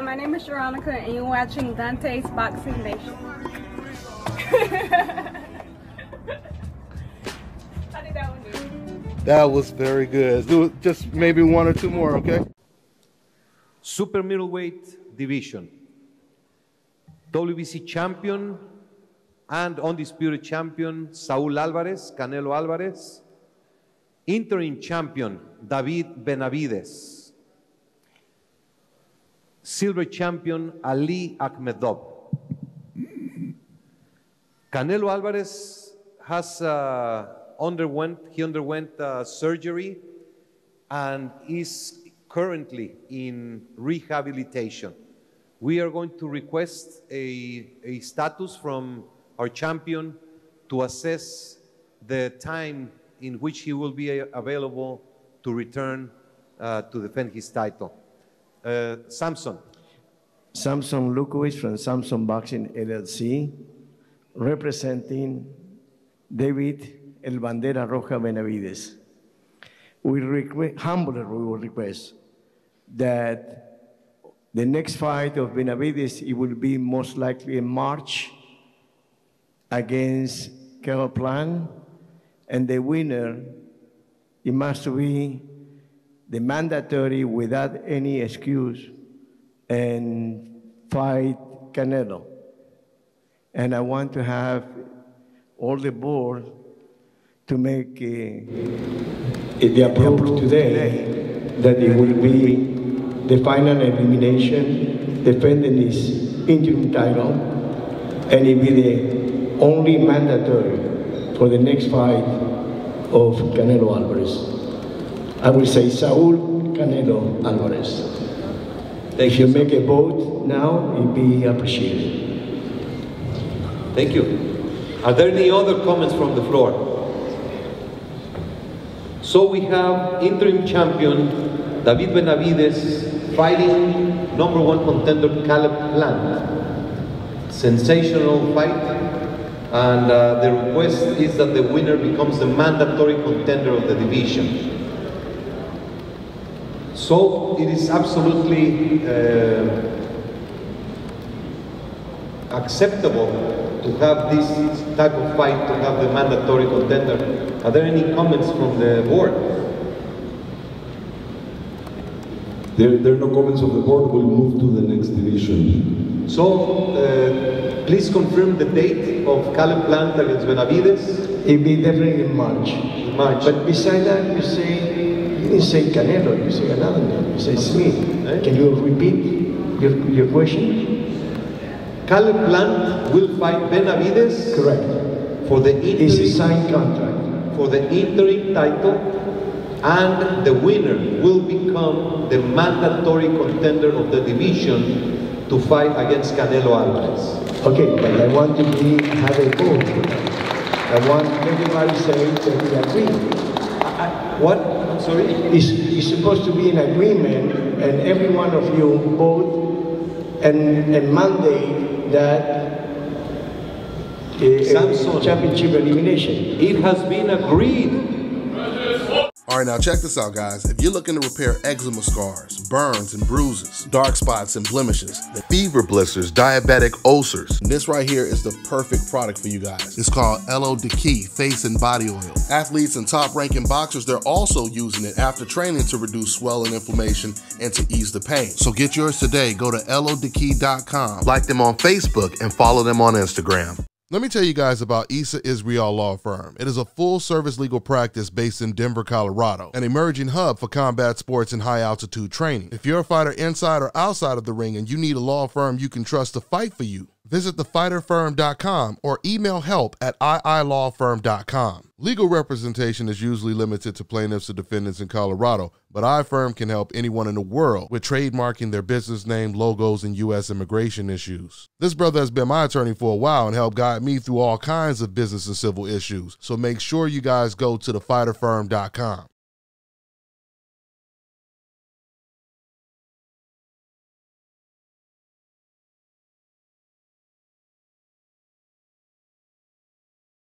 Hi, my name is Veronica, and you're watching Dontae's Boxing Nation. How did that one do? That was very good. Do just maybe one or two more, okay? Super middleweight division. WBC champion and undisputed champion Saul Alvarez, Canelo Alvarez. Interim champion David Benavidez. Silver champion Ali Akhmedov. Canelo Alvarez has uh, underwent he underwent uh, surgery and is currently in rehabilitation. We are going to request a, a status from our champion to assess the time in which he will be available to return uh, to defend his title. Uh, Sampson. Sampson Lewkowicz from Sampson Boxing LLC, representing David El Bandera Roja Benavidez. We request, humbly we will request that the next fight of Benavidez, it will be most likely in March against Caleb Plant, and the winner, it must be the mandatory without any excuse and fight Canelo. And I want to have all the board to make uh, it approved today that it will be the final elimination, defending his interim title, and it will be the only mandatory for the next fight of Canelo Alvarez. I will say Saul Canelo Alvarez. Thank if you you, make a vote now, it'd be appreciated. Thank you. Are there any other comments from the floor? So we have interim champion David Benavidez fighting number one contender Caleb Plant. Sensational fight. And uh, the request is that the winner becomes the mandatory contender of the division. So it is absolutely uh, acceptable to have this type of fight, to have the mandatory contender. Are there any comments from the board? There, there are no comments of the board. We'll move to the next division. So, uh, please confirm the date of Caleb Plant against Benavidez. It'll be definitely in March. in March. But beside that, you say, you didn't say Canelo, you say another name, you say Smith. Eh? Can you repeat your, your question? Caleb Plant will fight Benavidez Correct. for the It's a interim, signed contract. for the interim title, and the winner will become the mandatory contender of the division to fight against Canelo Alvarez. Okay, but I want to be, have a vote. I want everybody saying that we agree. What? I'm? It's, it's supposed to be an agreement, and every one of you vote and, and mandate that uh, Sampson. championship elimination. It has been agreed All right, now check this out, guys. If you're looking to repair eczema scars, burns and bruises, dark spots and blemishes, fever blisters, diabetic ulcers, this right here is the perfect product for you guys. It's called LO Key Face and Body Oil. Athletes and top-ranking boxers, they're also using it after training to reduce swelling, and inflammation, and to ease the pain. So get yours today. Go to LODekey.com, like them on Facebook, and follow them on Instagram. Let me tell you guys about Issa Israel Law Firm. It is a full service legal practice based in Denver, Colorado, an emerging hub for combat sports and high altitude training. If you're a fighter inside or outside of the ring and you need a law firm you can trust to fight for you, visit thefighterfirm.com or email help at iilawfirm.com. Legal representation is usually limited to plaintiffs or defendants in Colorado, but iFirm can help anyone in the world with trademarking their business name, logos, and U.S. immigration issues. This brother has been my attorney for a while and helped guide me through all kinds of business and civil issues, so make sure you guys go to thefighterfirm.com.